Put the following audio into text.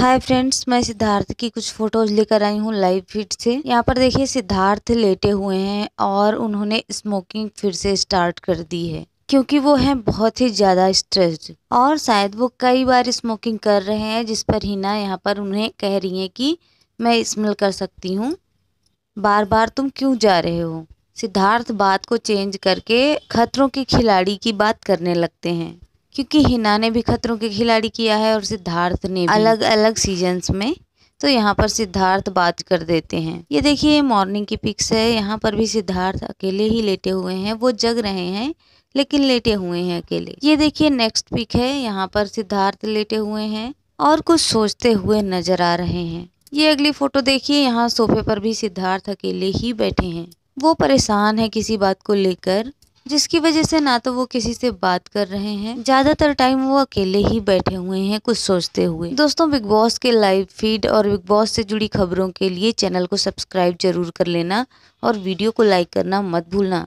Hi friends मैं सिद्धार्थ की कुछ फ़ोटोज़ लेकर आई हूँ लाइव फ़ीड से। यहाँ पर देखिए, सिद्धार्थ लेटे हुए हैं और उन्होंने स्मोकिंग फिर से स्टार्ट कर दी है, क्योंकि वो हैं बहुत ही ज़्यादा स्ट्रेस्ड और शायद वो कई बार स्मोकिंग कर रहे हैं, जिस पर हिना यहाँ पर उन्हें कह रही है कि, मैं स्मेल कर सकती हूँ। बार बार तुम क्यों जा रहे हो? सिद्धार्थ बात को चेंज करके खतरों के खिलाड़ी की बात करने लगते हैं। क्योंकि हिना ने भी खतरों के खिलाड़ी किया है और सिद्धार्थ ने भी। अलग अलग सीजन्स में। तो यहाँ पर सिद्धार्थ बात कर देते हैं। ये देखिए मॉर्निंग की पिक्स है। यहाँ पर भी सिद्धार्थ अकेले ही लेटे हुए हैं। वो जग रहे हैं, लेकिन लेटे हुए हैं अकेले। ये देखिए नेक्स्ट पिक है। यहाँ पर सिद्धार्थ लेटे हुए हैं और कुछ सोचते हुए नज़र आ रहे हैं। ये अगली फ़ोटो देखिए। यहाँ सोफे पर भी सिद्धार्थ अकेले ही बैठे हैं। वो परेशान है किसी बात को लेकर। जिसकी वजह से ना तो वो किसी से बात कर रहे हैं। ज़्यादातर टाइम वो अकेले ही बैठे हुए हैं, कुछ सोचते हुए। दोस्तों बिग बॉस के लाइव फ़ीड और बिग बॉस से जुड़ी खबरों के लिए चैनल को सब्सक्राइब ज़रूर कर लेना और वीडियो को लाइक करना मत भूलना।